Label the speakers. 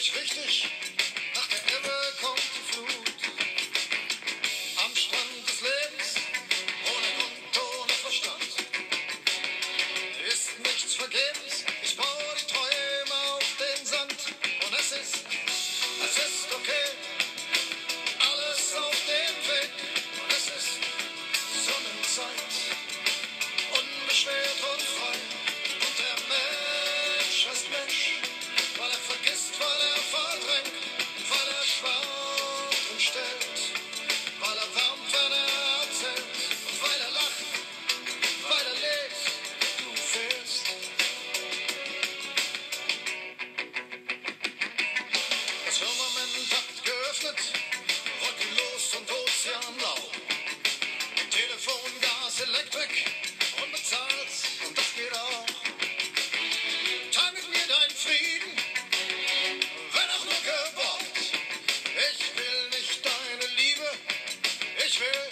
Speaker 1: Richtig. Nach der Ebbe kommt die Flut. Am Strand des Lebens, ohne Grund, ohne Verstand. Ist nichts vergebens. Ich baue die Träume auf den Sand. Und es ist, okay. Alles auf dem Weg. Es ist Sonnenzeit. Unbeschwert. Ozeanblau. Telefon, Gas, Elektrik und bezahlst und das geht auch. Teil mit mir deinen Frieden, wenn auch nur geborgt. Ich will nicht deine Liebe, ich will